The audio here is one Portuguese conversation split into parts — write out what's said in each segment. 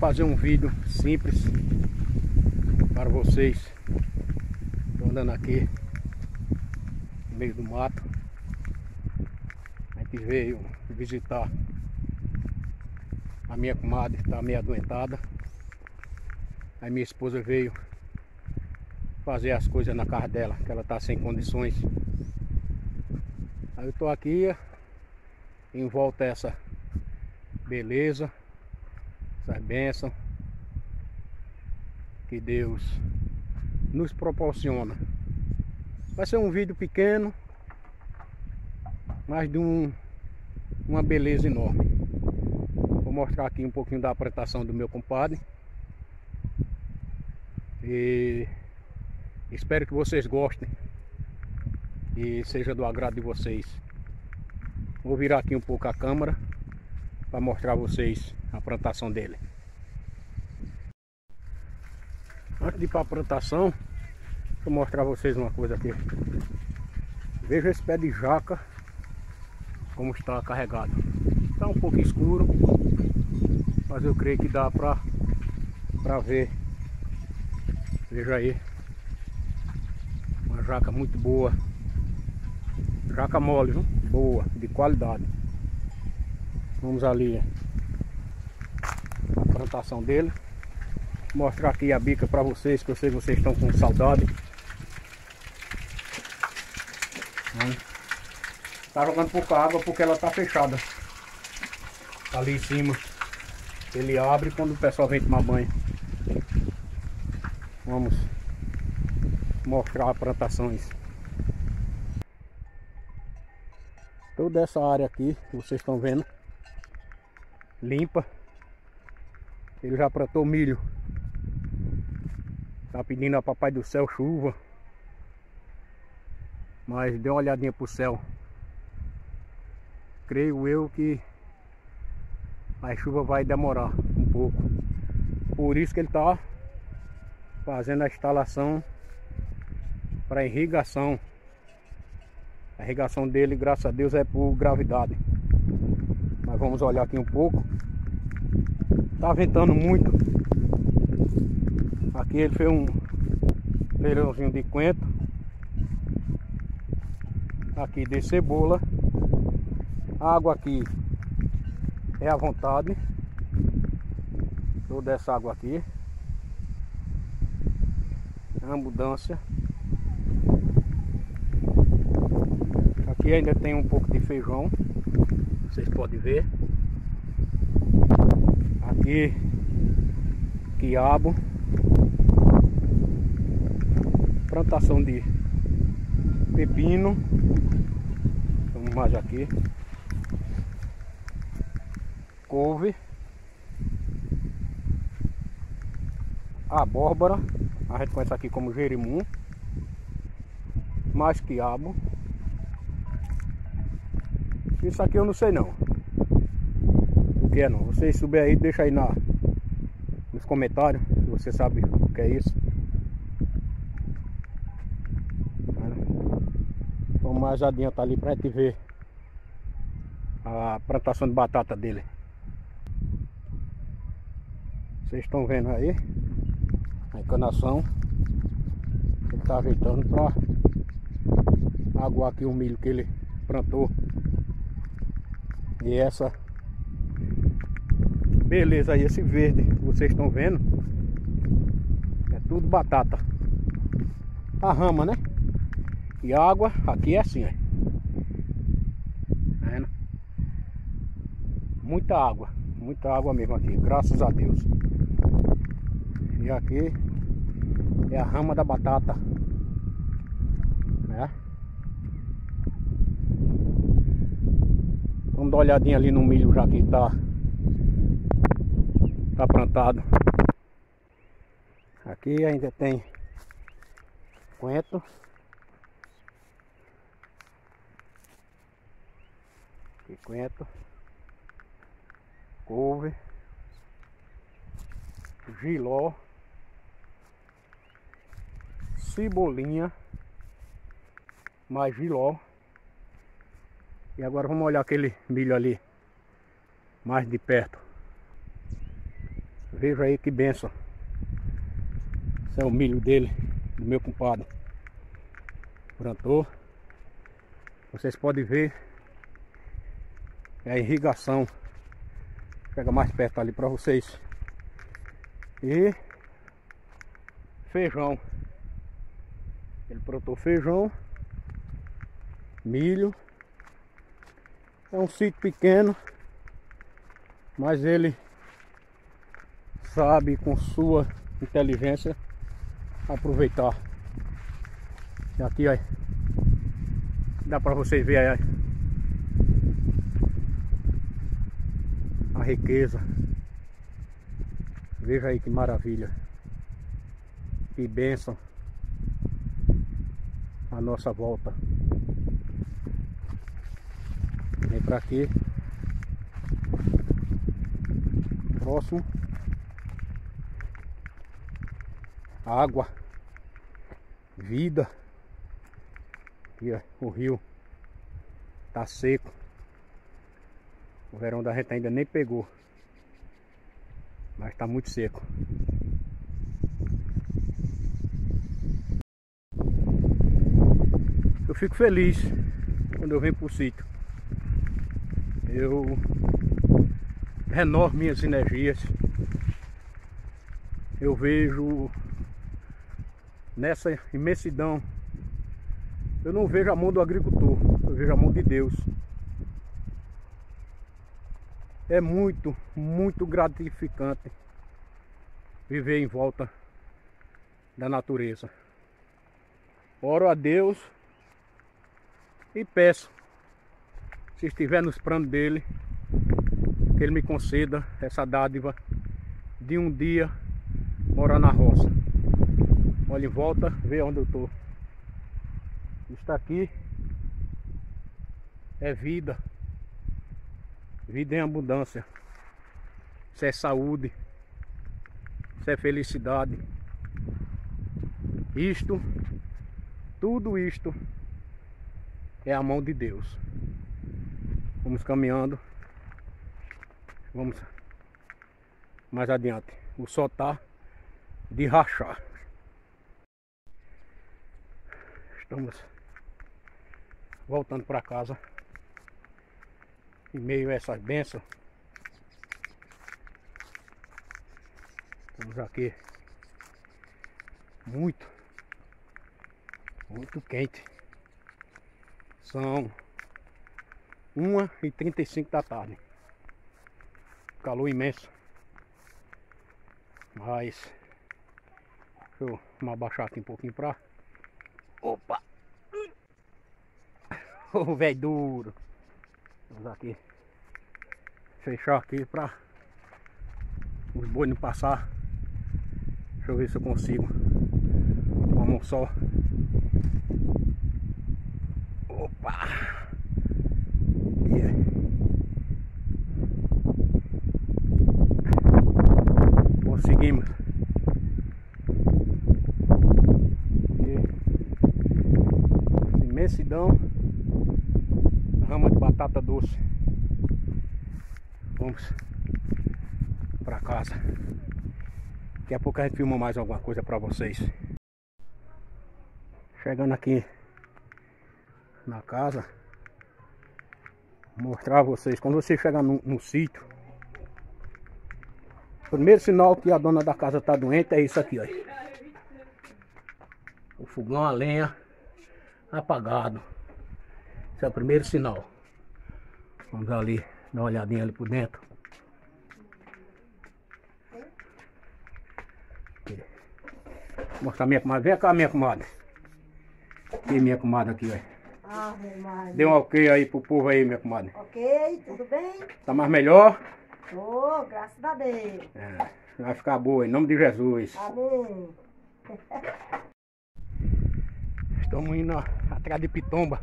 fazer um vídeo simples para vocês. Estou andando aqui no meio do mato. A gente veio visitar a minha comadre, está meio adoentada. Aí minha esposa veio fazer as coisas na casa dela, que ela está sem condições. Aí eu estou aqui em volta essa beleza, essas bênçãos que Deus nos proporciona. Vai ser um vídeo pequeno, mas de um, uma beleza enorme. Vou mostrar aqui um pouquinho da plantação do meu compadre. E espero que vocês gostem e seja do agrado de vocês. Vou virar aqui um pouco a câmera para mostrar a vocês a plantação dele. Antes de ir para a plantação, vou mostrar a vocês uma coisa aqui. Veja esse pé de jaca como está carregado. Está um pouco escuro, mas eu creio que dá para para ver. Veja aí. Uma jaca muito boa. Jaca mole, viu? Boa, de qualidade. Vamos ali plantação dele. Mostrar aqui a bica para vocês, que eu sei que vocês estão com saudade. Tá jogando pouca água porque ela tá fechada. Ali em cima. Ele abre quando o pessoal vem tomar banho. Vamos mostrar plantações. Toda essa área aqui, vocês estão vendo, limpa. Ele já plantou milho. Tá pedindo a papai do céu chuva. Mas dê uma olhadinha pro céu. Creio eu que a chuva vai demorar um pouco. Por isso que ele tá fazendo a instalação para irrigação. A irrigação dele, graças a Deus, é por gravidade. Mas vamos olhar aqui um pouco. Tá ventando muito. Aqui ele fez um feirãozinho de coentro. Aqui de cebola. A água aqui é à vontade. Toda essa água aqui. É uma mudança. Aqui ainda tem um pouco de feijão. Vocês podem ver. Aqui quiabo. Plantação de pepino. Vamos mais aqui. Couve. Abóbora. A gente conhece aqui como jerimum. Mais quiabo. Isso aqui eu não sei não. O é não? Vocês subir aí, deixa aí na, nos comentários se você sabe o que é isso. Vamos mais adiantar ali pra gente ver a plantação de batata dele. Vocês estão vendo aí a encanação. Ele está ajeitando para aguar aqui o milho que ele plantou. E essa beleza aí, esse verde que vocês estão vendo é tudo batata. A rama, né? E a água aqui é assim, ó. Tá vendo? Muita água, muita água mesmo aqui, graças a Deus. E aqui é a rama da batata. Né? Vamos dar uma olhadinha ali no milho já que tá tá plantado. Aqui ainda tem coentro. Aqui coentro. Couve. Giló. Cebolinha. Mais giló. E agora vamos olhar aquele milho ali mais de perto. Veja aí que benção. Esse é o milho dele, do meu compadre. Plantou. Vocês podem ver é a irrigação. Pega mais perto ali para vocês. E feijão. Ele plantou feijão, milho. É um sítio pequeno, mas ele sabe com sua inteligência aproveitar. E aqui, ó, dá para vocês aí, a riqueza. Veja aí que maravilha. Que bênção a nossa volta. Vem para aqui. Próximo. Água. Vida. Aqui, ó, o rio tá seco. O verão da gente ainda nem pegou. Mas tá muito seco. Eu fico feliz quando eu venho pro sítio. Eu renovo minhas energias. Eu vejo nessa imensidão. Eu não vejo a mão do agricultor, eu vejo a mão de Deus. É muito, muito gratificante viver em volta da natureza. Oro a Deus e peço, se estiver nos planos dele, que ele me conceda essa dádiva de um dia morar na roça. Olha em volta, vê onde eu estou. Está aqui é vida. Vida em abundância. Isso é saúde. Isso é felicidade. Isto, tudo isto é a mão de Deus. Vamos caminhando. Vamos mais adiante. O sol tá de rachar. Estamos voltando para casa em meio a essas bênçãos. Estamos aqui muito, muito quente. São 1h35 da tarde. Calor imenso. Mas deixa eu abaixar aqui um pouquinho pra. Opa! O velho duro. Vamos aqui fechar aqui pra os bois não passar. Deixa eu ver se eu consigo. Vamos só. Opa! Yeah. Conseguimos. E imensidão rama de batata doce. Vamos para casa. Daqui a pouco a gente filma mais alguma coisa para vocês. Chegando aqui na casa. Mostrar a vocês. Quando você chegar no, no sítio. Primeiro sinal que a dona da casa tá doente é isso aqui, ó. O fogão a lenha apagado. Esse é o primeiro sinal. Vamos ali, dar uma olhadinha ali por dentro. Aqui. Mostrar minha comadre. Vem cá, minha comadre. Aqui, minha comadre aqui, ó. Dê um ok aí pro povo aí, minha comadre. Ok, tudo bem? Tá mais melhor? Ô, oh, graças a Deus. É, vai ficar boa, em nome de Jesus. Amém. Estamos indo atrás de pitomba.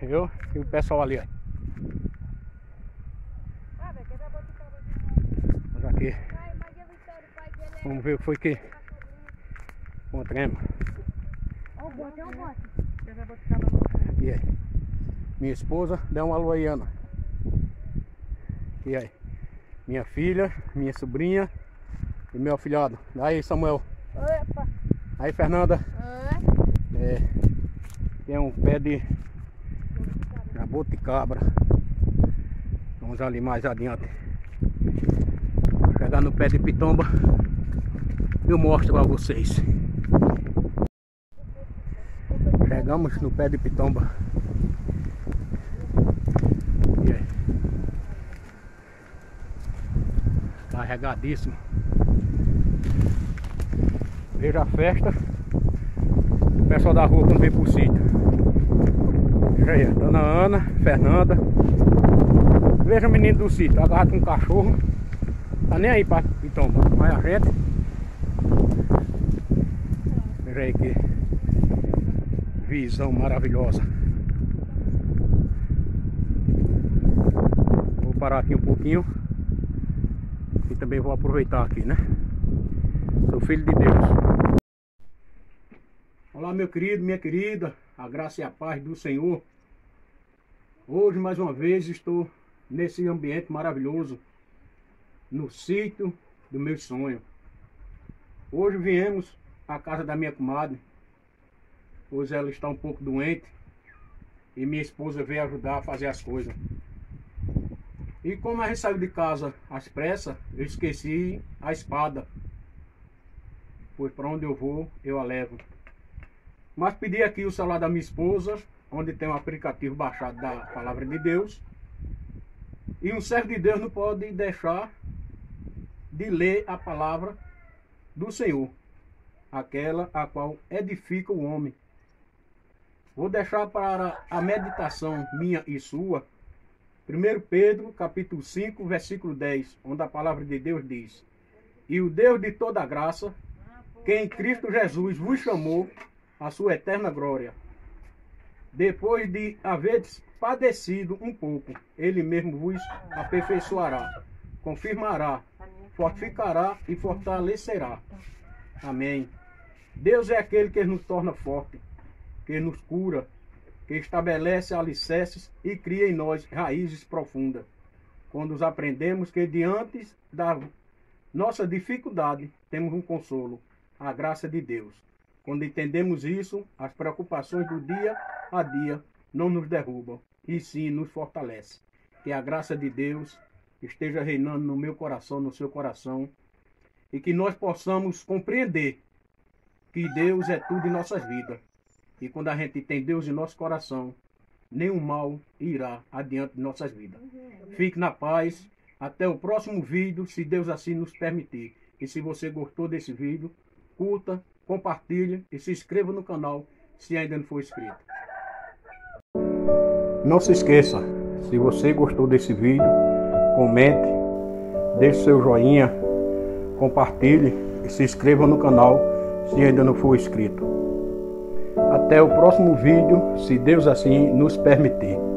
Viu? E o pessoal ali, ó. Vamos aqui. Vamos ver o que foi que encontramos. E aí? Minha esposa, dá um alô aí, Ana. E aí? minha filha, minha sobrinha e meu afilhado. Aí, Samuel. Opa. Aí, Fernanda. Oi. É, tem um pé de jabuticabra. Vamos ali mais adiante. Chegar no pé de pitomba, eu mostro a vocês. Chegamos no pé de pitomba. Carregadíssimo. Veja a festa. O pessoal da rua quando vem pro sítio. Veja aí, Dona Ana, Fernanda. Veja o menino do sítio, agarrado com um cachorro. Tá nem aí pra pitomba. Mas a gente. Veja aí que visão maravilhosa. Vou parar aqui um pouquinho. E também vou aproveitar aqui, né? Sou filho de Deus. Olá, meu querido, minha querida. A graça e a paz do Senhor. Hoje, mais uma vez, estou nesse ambiente maravilhoso. No sítio do meu sonho. Hoje viemos à casa da minha comadre. Hoje ela está um pouco doente. E minha esposa veio ajudar a fazer as coisas. E como a gente saiu de casa às pressas, eu esqueci a espada. Pois para onde eu vou, eu a levo. Mas pedi aqui o celular da minha esposa, onde tem um aplicativo baixado da Palavra de Deus. E um servo de Deus não pode deixar de ler a palavra do Senhor, aquela a qual edifica o homem. Vou deixar para a meditação minha e sua, 1 Pedro, capítulo 5, versículo 10, onde a palavra de Deus diz: E o Deus de toda graça, que em Cristo Jesus vos chamou a sua eterna glória, depois de haver padecido um pouco, ele mesmo vos aperfeiçoará, confirmará, fortificará e fortalecerá. Amém. Deus é aquele que nos torna forte, que nos cura, que estabelece alicerces e cria em nós raízes profundas. Quando os aprendemos que diante da nossa dificuldade temos um consolo, a graça de Deus. Quando entendemos isso, as preocupações do dia a dia não nos derrubam, e sim nos fortalece. Que a graça de Deus esteja reinando no meu coração, no seu coração, e que nós possamos compreender que Deus é tudo em nossas vidas. E quando a gente tem Deus em nosso coração, nenhum mal irá adiante de nossas vidas. Fique na paz. Até o próximo vídeo, se Deus assim nos permitir. E se você gostou desse vídeo, curta, compartilhe e se inscreva no canal se ainda não for inscrito. Não se esqueça, se você gostou desse vídeo, comente, deixe seu joinha, compartilhe e se inscreva no canal se ainda não for inscrito. Até o próximo vídeo, se Deus assim nos permitir.